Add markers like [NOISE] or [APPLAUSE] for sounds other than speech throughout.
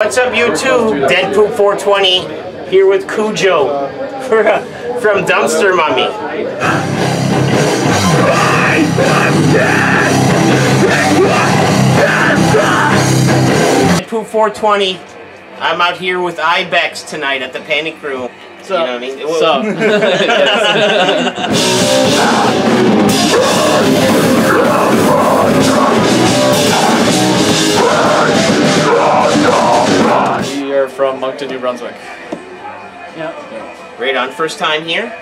What's up, YouTube? Dead Poop 420 here with Cujo uh, from Dumpster Mummy. Dead Poop 420. I'm out here with Ibex tonight at the Panic Room. You know what I mean? What's up? [LAUGHS] [LAUGHS] are from Moncton, New Brunswick. Right on. First time here.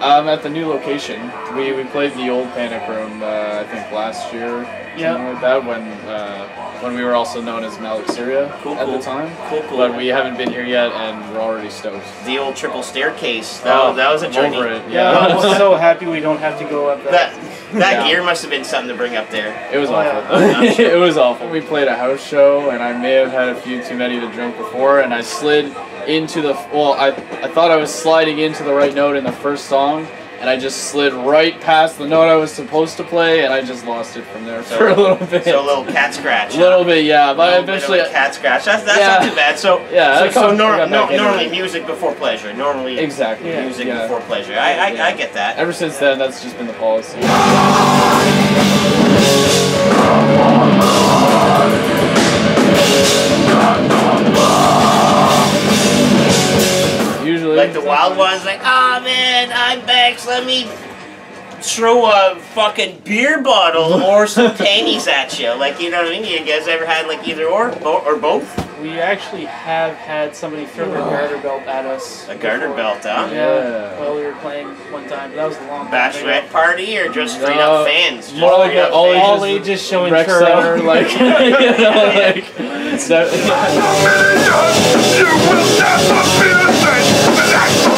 Um, at the new location, we, we played the old Panic Room. Uh, I think last year, Yeah. like that, when uh, when we were also known as Malik Syria Cool, at cool. the time. Cool, cool. But we haven't been here yet, and we're already stoked. The old triple staircase. That, Oh, was, that was a I'm journey. over it, Yeah, Yeah, I'm so [LAUGHS] happy we don't have to go up that. That that Yeah. gear must have been something to bring up there. It was Oh, awful. yeah. [LAUGHS] Sure. [LAUGHS] it was awful. We played a house show, and I may have had a few too many to drink before, and I slid into the. Well, I I thought I was sliding into the right note in the first song, and I just slid right past the note I was supposed to play, and I just lost it from there for a little bit. So a little cat scratch. A [LAUGHS] little bit, yeah. But Little bit of eventually, a cat scratch. That's, that's Yeah. not too bad. So Yeah, So, so nor- no, normally music before pleasure. Normally exactly. music yeah. before pleasure. I I, Yeah. I get that. Ever since then, that's just been the policy. Usually, Like the wild ones, like, oh man, I'm Bex. Let me throw a fucking beer bottle [LAUGHS] or some panties at you. Like you know what I mean? You guys ever had like either or bo- or both? We actually have had somebody throw their garter belt at us. A garter before. belt, huh? Yeah. Yeah. While we were playing one time, but that was a long time ago. Bachelorette party or just straight No, up fans? Just more like straight a up all fans? All ages showing rec churro. center, like, [LAUGHS] you know, like, [LAUGHS] so, You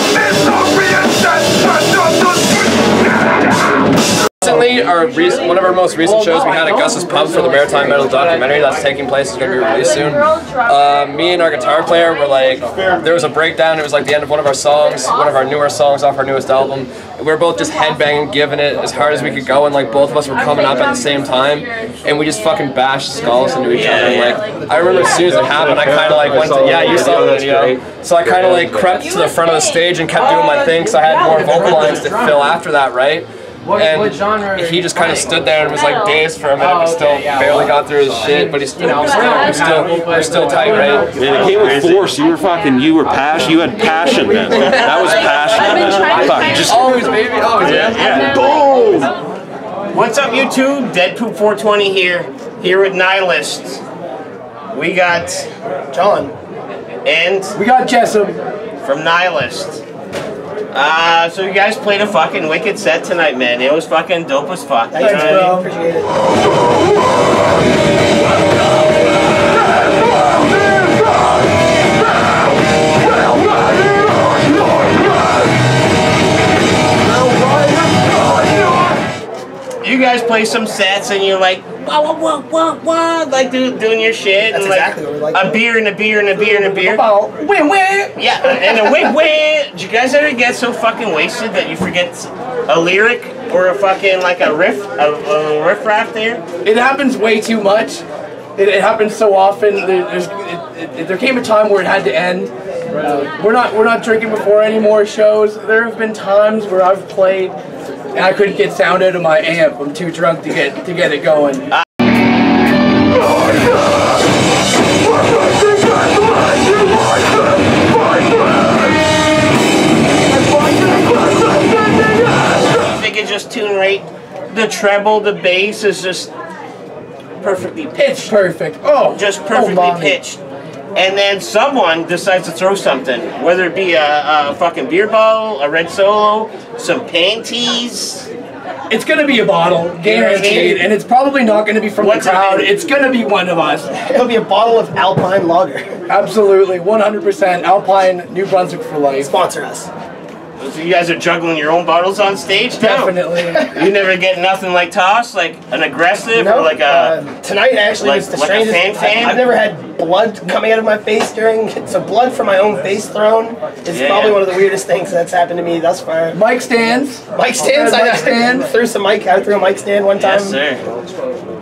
our one of our most recent shows, we had at Gus's Pub for the Maritime Metal documentary that's taking place. It's going to be released soon. Uh, me and our guitar player were like, there was a breakdown. It was like the end of one of our songs, one of our newer songs off our newest album. We were both just headbanging, giving it as hard as we could go, and like both of us were coming up at the same time, and we just fucking bashed skulls into each other. And like, I remember as soon as it happened, I kind of like went to, yeah, you saw the video. So I kind of like crept to the front of the stage and kept doing my thing, because I had more vocal lines to fill after that, right? And he just kind of stood there and was like dazed for a minute, but still barely got through his shit. But he's still, we're still, we're still, we're still tight, right? Man, it came with force. You were fucking, you were passion. You had [LAUGHS] passion, man. That was passion. Fuck, just Always, baby, always. Yeah. boom. What's up, YouTube? Dead Poop 420 here, here with Nihilists. We got John. and We got Jessup. from Nihilist. Uh, so you guys played a fucking wicked set tonight, man. It was fucking dope as fuck. Thanks, I bro. Appreciate it. You guys play some sets and you're like, wah, wah, wah, wah, wah, like do, doing your shit. That's and like, what we like. A beer and a beer and a beer and a beer. Win, win. Yeah, and a wait, wait. Did you guys ever get so fucking wasted that you forget a lyric or a fucking like a riff, a, a riff raft there? It happens way too much. It, it happens so often. It, it, there came a time where it had to end. Uh, we're not we're not drinking before any more shows. There have been times where I've played and I couldn't get sound out of my amp. I'm too drunk to get to get it going. They could just tune right. The treble, the bass is just perfectly pitched. It's perfect. Oh, just oh, perfectly mommy. pitched. And then someone decides to throw something, whether it be a, a fucking beer bottle, a red solo, some panties. It's gonna be a bottle, guaranteed, and it's probably not gonna be from What's the crowd. in? It's gonna be one of us. It'll be a bottle of Alpine Lager. Absolutely, 100% Alpine, New Brunswick for life. Sponsor us. So you guys are juggling your own bottles on stage now? Definitely. You never get nothing like toss, like an aggressive or like a. uh, tonight actually like- was the like a strangest. fan fan? I, have never had blood coming out of my face during. So blood from my own face thrown is Yeah, probably yeah. one of the weirdest things that's happened to me thus far. Mike stands. Mike stands. Mic I [LAUGHS] stand. threw some mic. I threw a mic stand one time. yes, sir.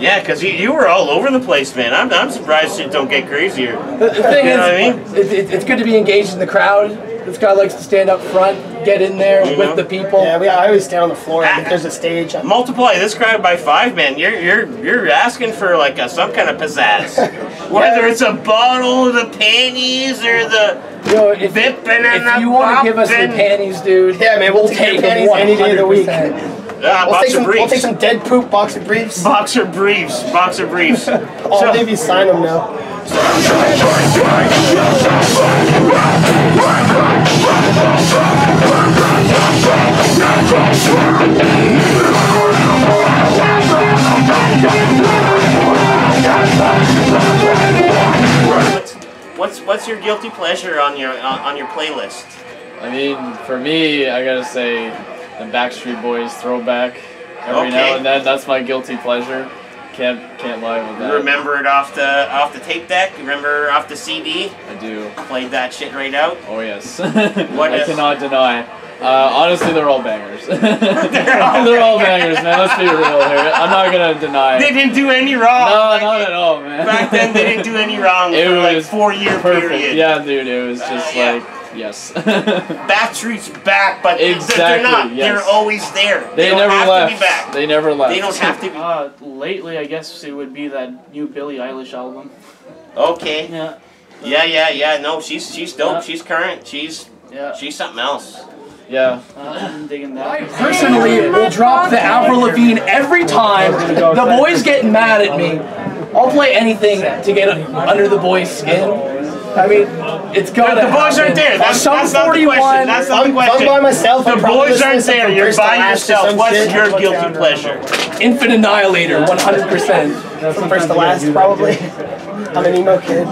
Yeah, because you, you were all over the place, man. I'm, I'm surprised shit don't get crazier. The, the thing You is, know what I mean? it, it, it's good to be engaged in the crowd. This guy likes to stand up front, get in there You with know? the people. Yeah, we, I always stand on the floor. and If there's a stage, I'm Multiply this crowd by five, man. You're you're you're asking for like a, some kind of pizzazz. [LAUGHS] Whether it's a bottle, of the panties, or the Yo, if, Vippin' and if the you want to give us your boppin'. panties, dude, Yeah, man, we'll take your them panties any day of the week. 100%. [LAUGHS] ah, We'll take, boxer some, briefs. we'll take some dead poop boxer briefs. boxer briefs. Boxer briefs. [LAUGHS] All So- Navy sign them now. What's, what's your guilty pleasure on your on, on your playlist? I mean, for me, I gotta say, the Backstreet Boys throwback. Every Okay. now and then, that's my guilty pleasure. Can't can't lie with You that. remember it off the off the tape deck? You remember off the CD? I do. Played that shit right out. Oh yes. [LAUGHS] What I if- cannot deny. Uh, honestly, they're all bangers. [LAUGHS] they're all bangers, man. Let's be real here. I'm not gonna deny. it. They didn't do any wrong. No, Like, not at all, man. Back then, they didn't do any wrong [LAUGHS] It for like was four year Perfect. period. Yeah, dude. It was just yeah. like yes. [LAUGHS] Backstreet's back, but they're- they're Exactly, not. yes. They're always there. they don't never have left. to be back. They never left. They don't have to be. Uh, lately, I guess it would be that new Billie Eilish album. Okay. Yeah, Yeah, yeah, yeah. No, she's she's dope. Yeah. She's current. She's yeah. she's something else. Yeah. Uh, I'm digging I personally will drop the Avril Lavigne every time. The boys get mad at me. I'll play anything to get under the boys' skin. I mean, it's gotta The boys happen. aren't there. That's, Sum that's not the 41. question. That's not the I'm, I'm question. by myself. The I'm probably boys aren't there. You're Crystal by yourself. What's shit. your guilty pleasure? Infant Annihilator, 100%. From first to last, probably. [LAUGHS] I'm an emo kid.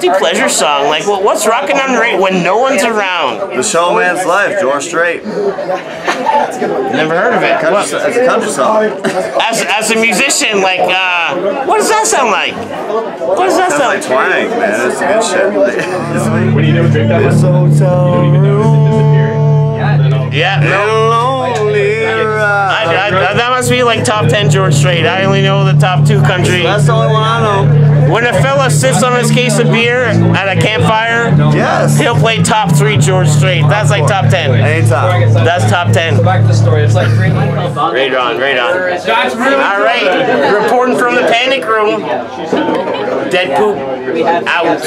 Guilty pleasure song. Like, well, what's rocking on the radio when no one's around? The Showman's Life, George Strait. Never heard of it. Country, What, it's a country song. as, as a musician, like, uh, what does that sound like? What does that sound like? twang, man. It's good shit. When you never drink that much, you don't even notice it disappearing. Yeah, no. Lonely I, ride. I, that must be like top 10 George Strait. I only know the top two country. That's the only one I know. When a fella sits on his case of beer at a campfire, Yes. he'll play top three George Strait. That's like top 10. Anytime. That's top 10. Back to the story. It's like three. Right on, right on. All right, reporting from the panic room. Dead poop out.